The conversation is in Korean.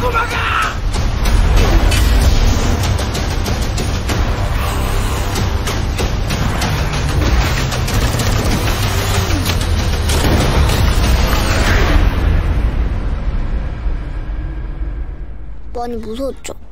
도망가! 뭐 많이 무서웠죠?